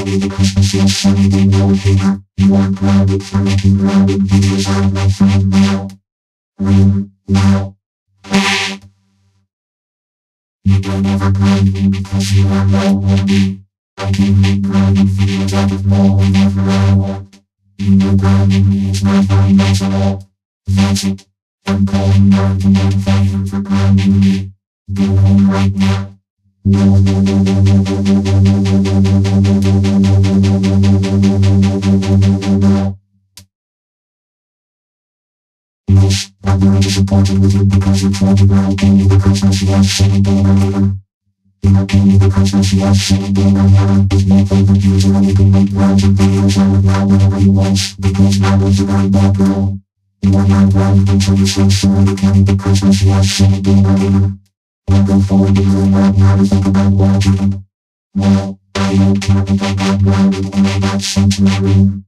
funny because I feel funny when you're here. You are grounded, I can grounded, you have my phone now? Ring, now. You don't ever ground me because you are lonely. I can make grounded feel out of more whenever I want. You know grounding me is not very much at all. That's it. I'm calling now and I'm fighting for grounding me. Go home right now. I'm very disappointed with you because you told me I came because I see us sitting down later. You know, came because I see us sitting down later. It's my favorite user and you can make random videos out of now whenever you want because now is a very bad girl. You are not right until you say sorry you can because I see us sitting down later. I'll go forward to you right now to think about what I'm. Well, I don't care if I got grounded when I got sent to my room.